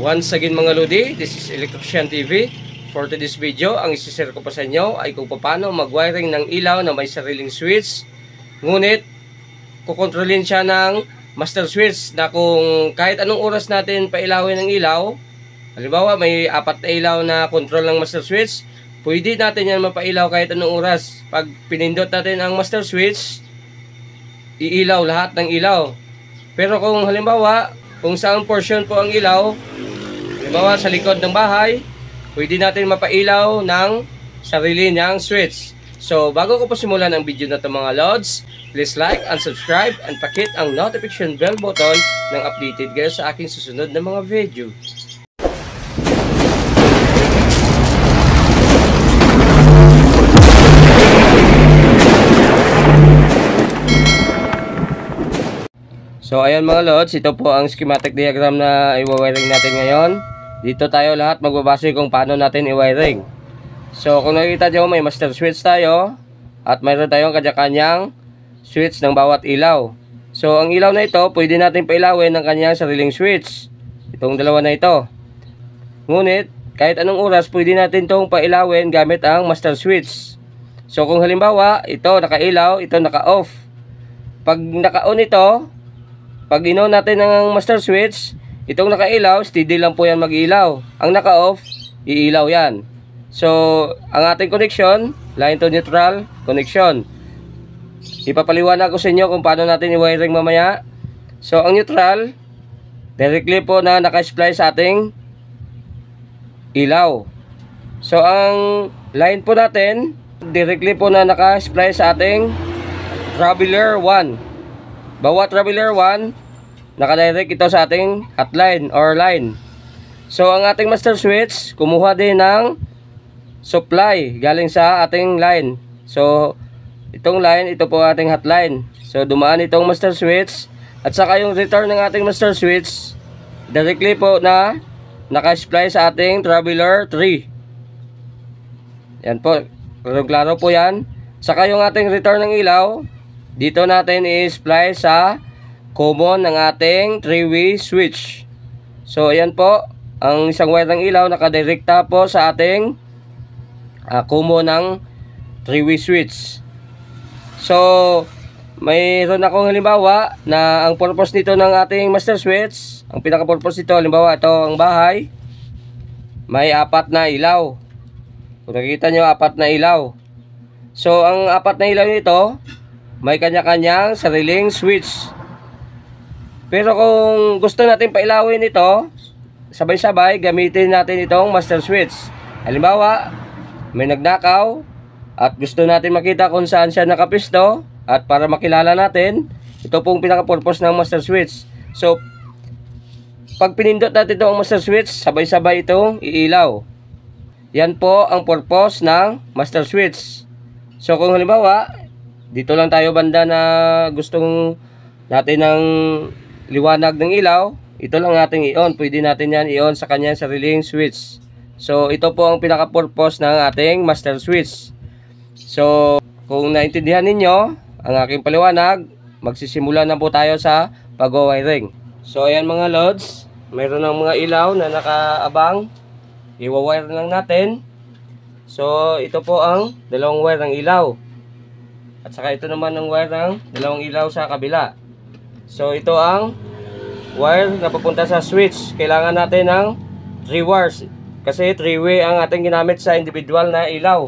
Once again mga Lodi, this is Electrician TV. For today's video, ang isishare ko pa sa inyo ay kung paano mag-wiring ng ilaw na may sariling switch. Ngunit, kukontrolin siya ng master switch na kung kahit anong oras natin pailawin ng ilaw, halimbawa may apat na ilaw na control ng master switch, pwede natin yan mapailaw kahit anong oras. Pag pinindot natin ang master switch, iilaw lahat ng ilaw. Pero kung halimbawa, kung saan portion po ang ilaw, halimbawa sa likod ng bahay, pwede natin mapailaw ng sarili niyang switch. So, bago ko po simulan ang video na ito mga lods, please like and subscribe and pakit ang notification bell button ng updated kayo sa aking susunod na mga video. So ayan mga lods, ito po ang schematic diagram na i-wiring natin ngayon. Dito tayo lahat magbabase kung paano natin i-wiring. So kung nakikita nyo may master switch tayo at mayroon tayong kanya-kanyang switch ng bawat ilaw. So ang ilaw na ito pwede natin pailawin ng kanyang sariling switch. Itong dalawa na ito. Ngunit kahit anong oras pwede natin itong pailawin gamit ang master switch. So kung halimbawa ito nakailaw, ito naka-off. Pag naka-on ito, pag ino natin ng master switch, itong nakailaw, steady lang po yan mag-ilaw. Ang naka-off, iilaw yan. So, ang ating connection, line to neutral, connection. Ipapaliwanag ko sa inyo kung paano natin i-wiring mamaya. So, ang neutral, directly po na naka-splice sa ating ilaw. So, ang line po natin, directly po na naka-splice sa ating traveler 1. Bawat traveler 1, nakadirect ito sa ating hotline or line. So, ang ating master switch, kumuha din ng supply galing sa ating line. So, itong line, ito po ating hotline. So, dumaan itong master switch. At saka yung return ng ating master switch, directly po na naka-supply sa ating traveler 3. Yan po. Klaro-klaro po yan. Saka yung ating return ng ilaw, dito natin i-splice sa common ng ating 3-way switch. So, ayan po. Ang isang wire ng ilaw nakadirekta po sa ating uh, common ng 3-way switch. So, mayroon akong halimbawa na ang purpose nito ng ating master switch, ang pinaka-purpose nito, halimbawa ito ang bahay, may apat na ilaw. Kung nakikita nyo, apat na ilaw. So, ang apat na ilaw nito, may kanya-kanyang sariling switch. Pero kung gusto natin pailawin ito, sabay-sabay gamitin natin itong master switch. Halimbawa, may nagnakaw at gusto natin makita kung saan siya nakapisto at para makilala natin, ito pong pinaka-purpose ng master switch. So, pag pinindot natin itong master switch, sabay-sabay itong iilaw. Yan po ang purpose ng master switch. So, kung halimbawa, dito lang tayo banda na gustong natin ng liwanag ng ilaw ito lang nating i-on. Pwede natin yan i-on sa kanyang sariling switch. So ito po ang pinaka purpose ng ating master switch. So kung naintindihan ninyo ang aking paliwanag magsisimula na po tayo sa pag-wiring so ayan mga loads mayroon ng mga ilaw na nakaabang. I-wire lang natin. So ito po ang dalawang wire ng ilaw. At saka ito naman ang wire ng dalawang ilaw sa kabila. So ito ang wire na papunta sa switch. Kailangan natin ng 3 wires. Kasi 3 way ang ating ginamit sa individual na ilaw.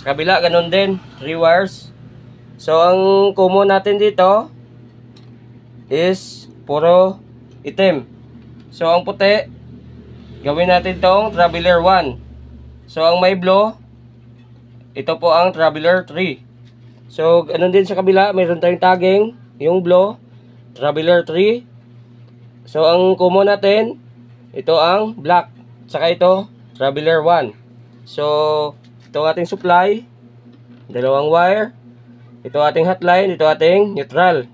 Sa kabila ganun din, 3 wires. So ang common natin dito is puro itim. So ang puti, gawin natin tong traveler 1. So ang may blue, ito po ang traveler 3. So, ganun din sa kabila, mayroon tayong tagging, yung blue, Traveler 3. So, ang common natin, ito ang black. Saka ito, Traveler 1. So, ito ating supply, dalawang wire, ito ating hotline, ito ating neutral.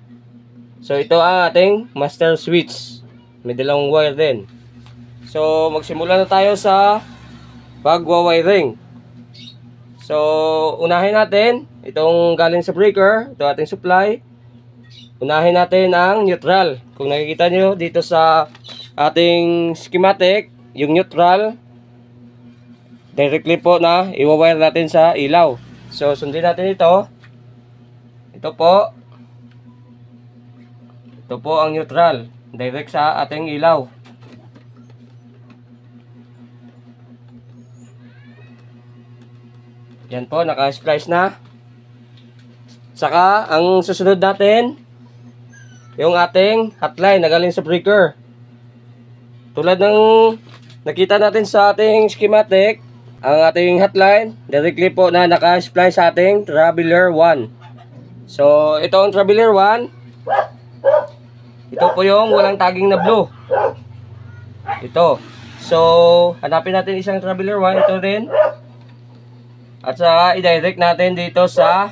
So, ito ang ating master switch. May dalawang wire din. So, magsimula na tayo sa pagwa-wiring. So, unahin natin itong galing sa breaker, ito ating supply. Unahin natin ang neutral. Kung nakikita nyo dito sa ating schematic, yung neutral, directly po na iwawire natin sa ilaw. So, sundin natin ito. Ito po. Ito po ang neutral. Direct sa ating ilaw. Yan po, naka-splice na. Saka, ang susunod natin, yung ating hotline na galing sa breaker. Tulad ng nakita natin sa ating schematic, ang ating hotline, directly po na naka-splice sa ating Traveler 1. So, ito ang Traveler 1. Ito po yung walang tagging na blue. Ito. So, hanapin natin isang Traveler 1. Ito rin. At sa i-direct natin dito sa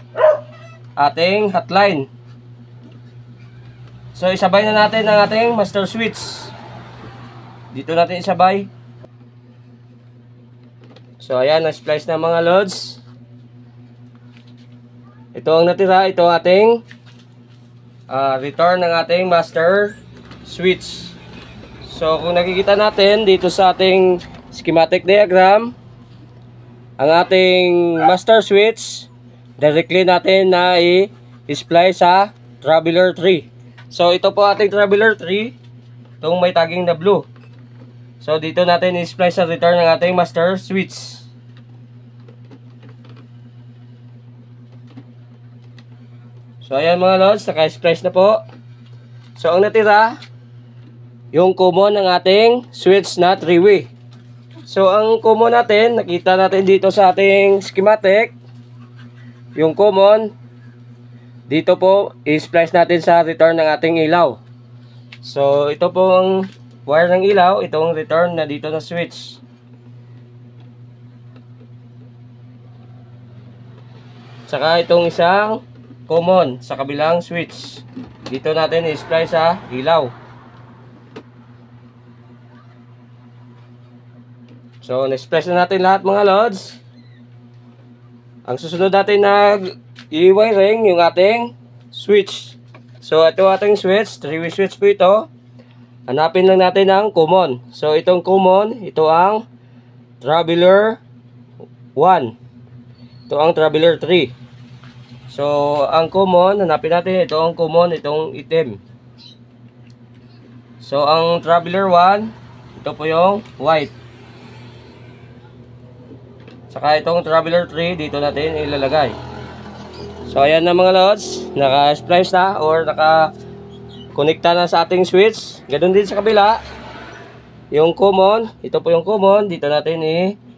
ating hotline. So, isabay na natin ang ating master switch. Dito natin isabay. So, ayan, na-splice na mga loads. Ito ang natira, ito ating uh, return ng ating master switch. So, kung nakikita natin dito sa ating schematic diagram, ang ating master switch, directly natin na i-splice sa Traveler 3. So ito po ating Traveler 3. Itong may tagging na blue. So dito natin i-splice sa return ng ating master switch. So ayan mga lods, naka-splice na po. So ang natira, yung common ng ating switch na 3-way. So ang common natin, nakita natin dito sa ating schematic, yung common, dito po, i-splice natin sa return ng ating ilaw. So, ito po ang wire ng ilaw. Itong return na dito na switch. Saka itong isang common sa kabilang switch. Dito natin i-splice sa ilaw. So, na-splice na natin lahat mga lods. Ang susunod natin na i-wiring yung ating switch. So, ito ating switch. 3-way switch po ito. Hanapin lang natin ang common. So, itong common, ito ang Traveler 1. Ito ang Traveler 3. So, ang common, hanapin natin ito ang common, itong item. So, ang Traveler 1, ito po yung white. Saka itong Traveler 3, dito natin ilalagay. So ayan na mga lods, naka-splice na or naka-connecta na sa ating switch. Ganun din sa kabila. Yung common, ito po yung common, dito natin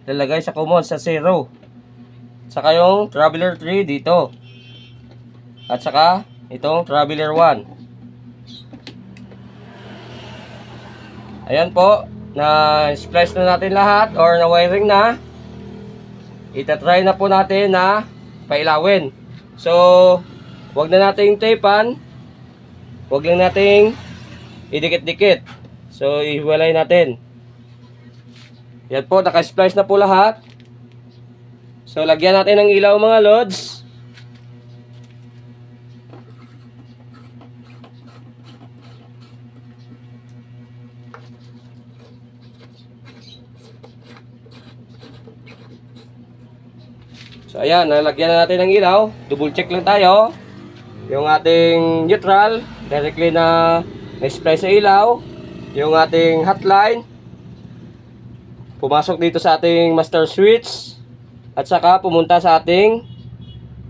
ilalagay sa common sa 0. Saka yung Traveler 3 dito. At saka itong Traveler 1. Ayan po, na-splice na natin lahat or na-wiring na. Itatry na po natin na pailawin. So, wag na nating tapean. Wag lang nating idikit-dikit. So, ihiwalay natin. Yan po, naka-splice na po lahat. So, lagyan natin ng ilaw mga lods. So ayan, nalagyan na natin ng ilaw. Double check lang tayo. Yung ating neutral, directly na na-spray sa ilaw. Yung ating hotline. Pumasok dito sa ating master switch. At saka pumunta sa ating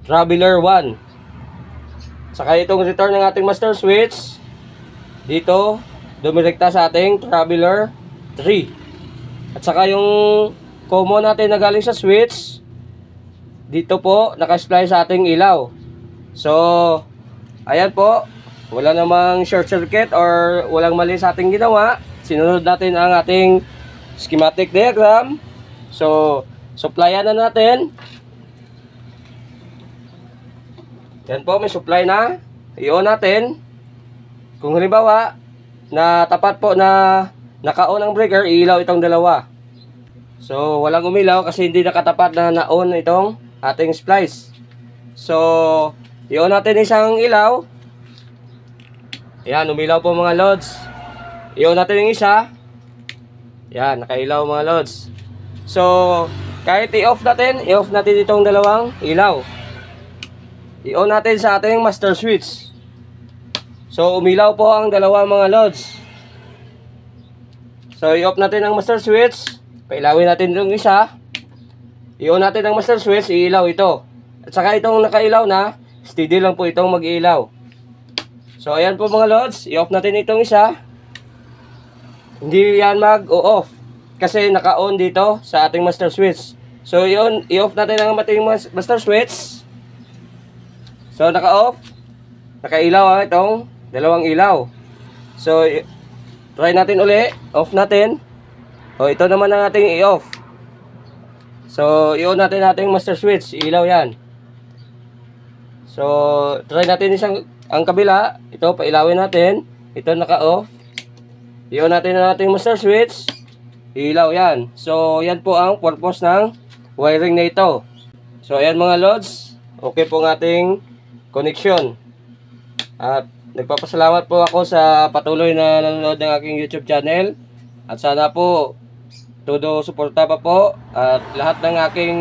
Traveler 1. Saka itong return ng ating master switch. Dito, dumirekta sa ating Traveler 3. At saka yung common natin na galing sa switch, dito po naka-splice sa ating ilaw. So, ayan po. Wala namang short circuit or walang mali sa ating ginawa. Sinunod natin ang ating schematic diagram. So, supplyan na natin. Yan po, may supply na. I-on natin. Kung halimbawa, na tapat po na naka-on ang breaker, ilaw itong dalawa. So, walang umilaw kasi hindi nakatapat na na-on itong ating splice. So, iyon natin isang ilaw. Ayan, umilaw po mga lods. I-on natin yung isa. Yan, nakailaw mga lods. So, kahit i-off natin, i-off natin itong dalawang ilaw. I-on natin sa ating master switch. So, umilaw po ang dalawang mga lods. So, i-off natin ang master switch. Pailawin natin itong isa. I-on natin ang master switch, iilaw ito. At saka itong nakailaw na, steady lang po itong mag-iilaw. So, ayan po mga lods. I-off natin itong isa. Hindi yan mag-o-off. Kasi naka-on dito sa ating master switch. So, yun, i-off natin ang ating mas- master switch. So, naka-off. Nakailaw ang itong dalawang ilaw. So, try natin uli. Off natin. O, ito naman ang ating i-off. So, i-on natin ating master switch. Ilaw yan. So, try natin isang ang kabila. Ito, pailawin natin. Ito naka-off. I-on natin ang ating master switch. Ilaw yan. So, yan po ang purpose ng wiring na ito. So, ayan mga lods. Okay po ang ating connection. At nagpapasalamat po ako sa patuloy na nanonood ng aking YouTube channel. At sana po todo suporta pa po at lahat ng aking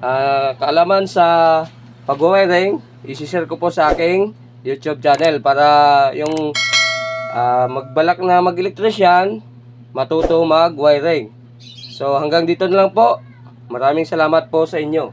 ah, kaalaman sa pag-wiring isi-share ko po sa aking YouTube channel para yung ah, magbalak na mag-electrician matuto mag-wiring. So hanggang dito na lang po. Maraming salamat po sa inyo.